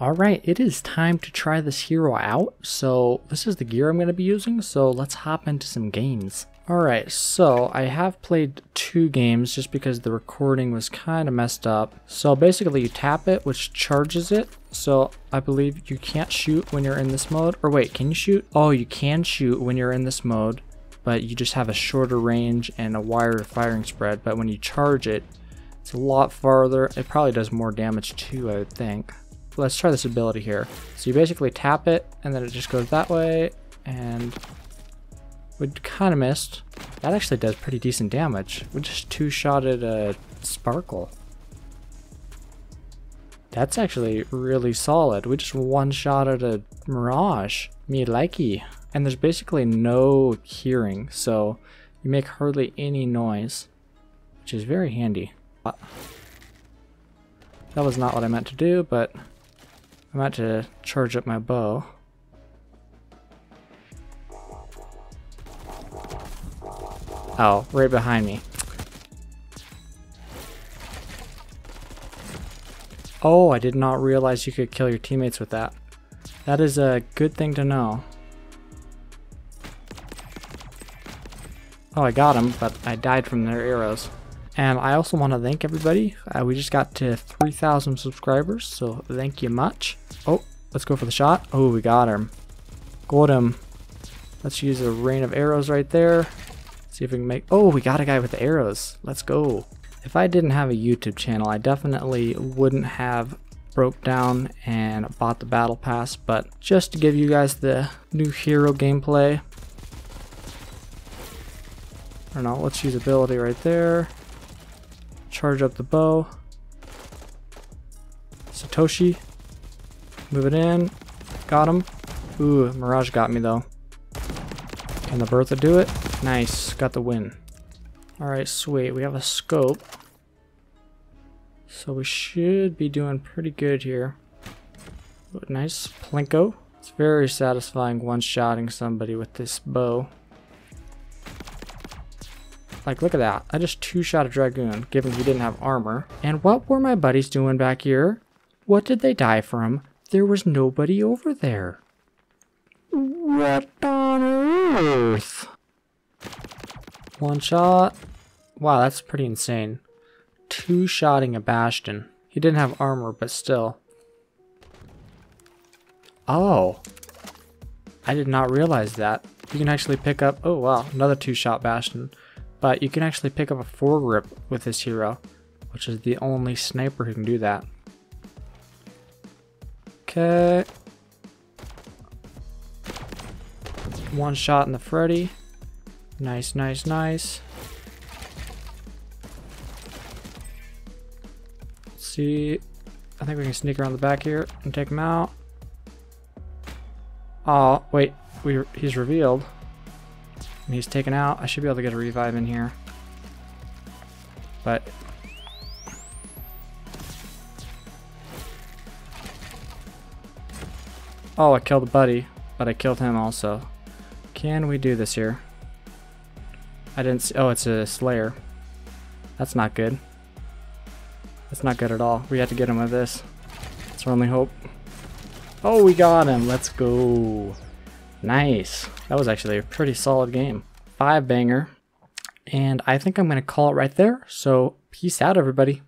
Alright, it is time to try this hero out. So this is the gear I'm going to be using, so let's hop into some games. Alright, so I have played two games just because the recording was kind of messed up. So basically you tap it, which charges it. So I believe you can't shoot when you're in this mode. Or wait, can you shoot? Oh, you can shoot when you're in this mode, but you just have a shorter range and a wider firing spread. But when you charge it, it's a lot farther. It probably does more damage too, I would think let's try this ability here. So you basically tap it, and then it just goes that way, and we kind of missed. That actually does pretty decent damage. We just two-shotted a Sparkle. That's actually really solid. We just one-shotted a Mirage. Me likey. And there's basically no hearing, so you make hardly any noise, which is very handy. That was not what I meant to do, but I'm about to charge up my bow. Oh, right behind me. Oh, I did not realize you could kill your teammates with that. That is a good thing to know. Oh, I got him, but I died from their arrows. And I also want to thank everybody. Uh, we just got to 3,000 subscribers, so thank you much. Oh, let's go for the shot. Oh, we got him. Got him. Let's use a rain of arrows right there. See if we can make... Oh, we got a guy with the arrows. Let's go. If I didn't have a YouTube channel, I definitely wouldn't have broke down and bought the battle pass, but just to give you guys the new hero gameplay. I don't know, let's use ability right there. Charge up the bow. Satoshi. Move it in. Got him. Ooh, Mirage got me though. Can the Bertha do it? Nice. Got the win. Alright, sweet. We have a scope. So we should be doing pretty good here. Ooh, nice. Plinko. It's very satisfying one-shotting somebody with this bow. Like, look at that. I just two-shot a Dragoon, given he didn't have armor. And what were my buddies doing back here? What did they die from? There was nobody over there. What on earth? One shot. Wow, that's pretty insane. Two-shotting a Bastion. He didn't have armor, but still. Oh. I did not realize that. You can actually pick up... Oh, wow. Another two-shot Bastion. But you can actually pick up a foregrip with this hero, which is the only sniper who can do that. Okay. One shot in the Freddie. Nice, nice, nice. See. I think we can sneak around the back here and take him out. Oh, wait. We, he's revealed. And he's taken out. I should be able to get a revive in here. But... Oh, I killed a buddy, but I killed him also. Can we do this here? I didn't see- oh, it's a Slayer. That's not good. That's not good at all. We have to get him with this. That's our only hope. Oh, we got him! Let's go! Nice. That was actually a pretty solid game. Five banger. And I think I'm going to call it right there. So peace out, everybody.